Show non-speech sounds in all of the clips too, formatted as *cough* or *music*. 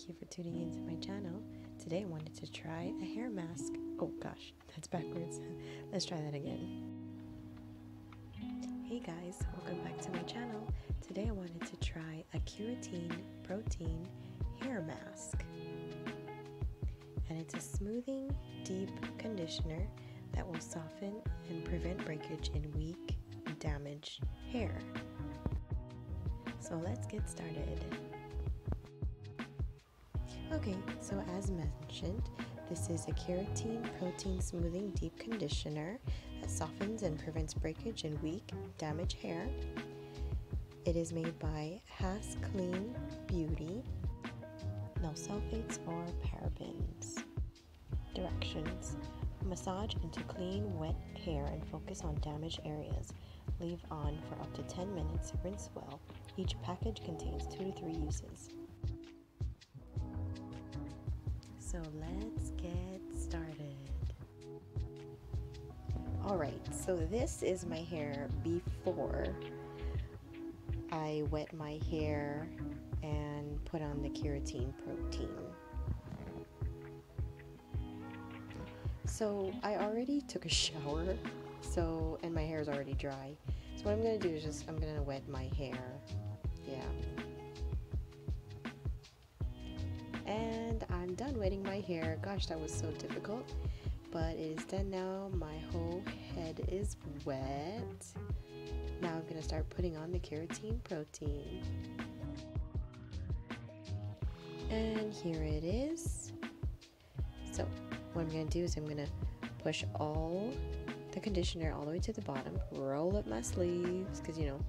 Thank you for tuning into my channel. Today I wanted to try a hair mask. Oh gosh, that's backwards. *laughs* Let's try that again. Hey guys, welcome back to my channel. Today I wanted to try a keratin protein hair mask. And it's a smoothing deep conditioner that will soften and prevent breakage in weak, damaged hair. So let's get started. Okay, so as mentioned, this is a keratin protein smoothing deep conditioner that softens and prevents breakage in weak, damaged hair. It is made by Hask Clean Beauty. No sulfates or parabens. Directions Massage into clean, wet hair and focus on damaged areas. Leave on for up to 10 minutes. Rinse well. Each package contains 2 to 3 uses. So let's get started. Alright, so this is my hair before I wet my hair and put on the keratin protein. So I already took a shower, so and my hair is already dry. So what I'm gonna do is just I'm gonna wet my hair. Yeah. And I'm done wetting my hair. Gosh, that was so difficult. But it is done now. My whole head is wet. Now I'm gonna start putting on the keratin protein. And here it is. So what I'm gonna do is I'm gonna push all the conditioner all the way to the bottom, roll up my sleeves because you know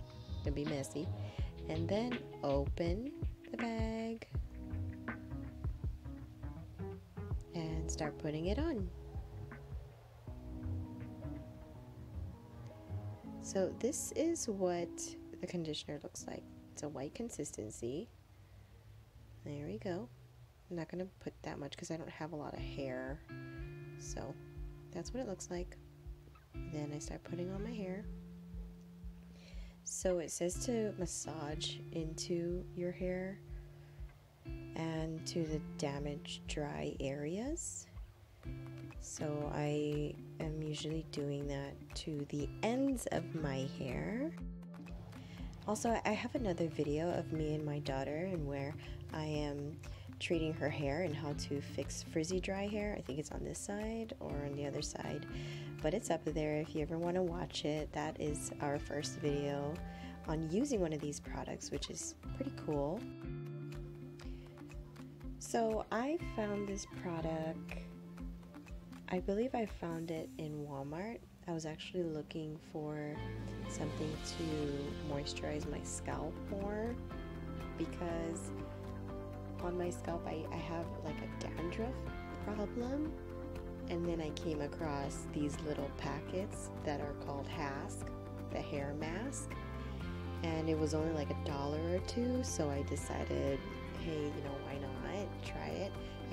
gonna be messy, and then open the bag start putting it on. So this is what the conditioner looks like. It's a white consistency. There we go. I'm not going to put that much because I don't have a lot of hair. So that's what it looks like. Then I start putting on my hair. So it says to massage into your hair and to the damaged dry areas. So I am usually doing that to the ends of my hair. Also, I have another video of me and my daughter and where I am treating her hair and how to fix frizzy dry hair. I think it's on this side or on the other side, but it's up there if you ever want to watch it. That is our first video on using one of these products, which is pretty cool. So I found this product, I believe I found it in Walmart. I was actually looking for something to moisturize my scalp more because on my scalp I, I have like a dandruff problem. And then I came across these little packets that are called Hask, the hair mask. And it was only like a dollar or two so I decided hey you know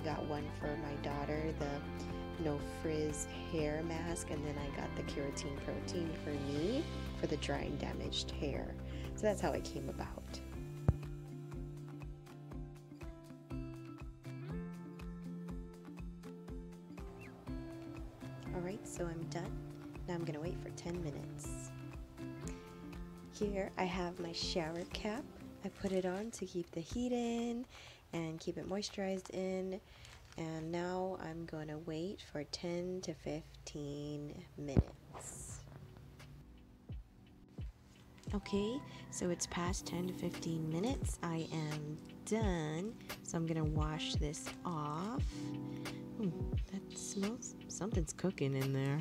got one for my daughter the no frizz hair mask and then I got the keratin protein for me for the dry and damaged hair so that's how it came about Alright, so I'm done. Now I'm gonna wait for 10 minutes. Here I have my shower cap. I put it on to keep the heat in and keep it moisturized in. And now I'm going to wait for 10 to 15 minutes. Okay, so it's past 10 to 15 minutes. I am done. So I'm going to wash this off. Hmm, that smells, something's cooking in there.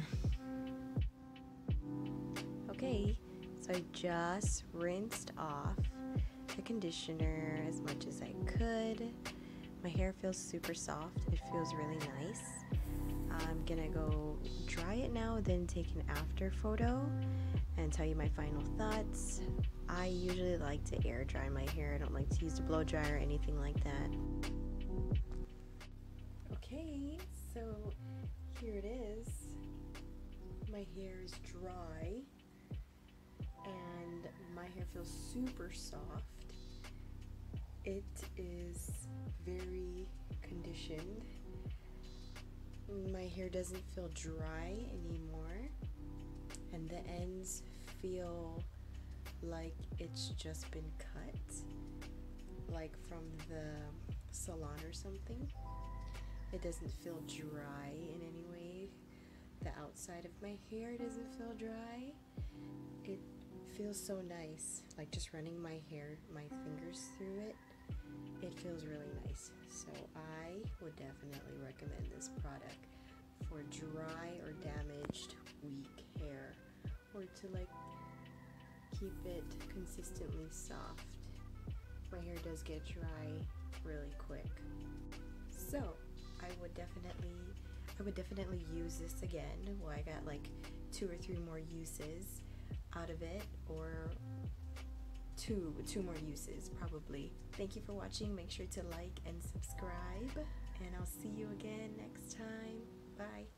Okay, so I just rinsed off the conditioner as much as I could. My hair feels super soft. It feels really nice. I'm gonna go dry it now, then take an after photo and tell you my final thoughts. I usually like to air dry my hair. I don't like to use a blow dryer or anything like that. Okay, so here it is. My hair is dry and my hair feels super soft it is very conditioned. My hair doesn't feel dry anymore, and the ends feel like it's just been cut, like from the salon or something. It doesn't feel dry in any way. The outside of my hair doesn't feel dry. It feels so nice, like just running my hair, my fingers through it. It feels really nice. So I would definitely recommend this product for dry or damaged, weak hair, or to like keep it consistently soft. My hair does get dry really quick. So I would definitely I would definitely use this again. Well I got like two or three more uses out of it or two two more uses probably. Thank you for watching. Make sure to like and subscribe and i'll see you again next time. Bye.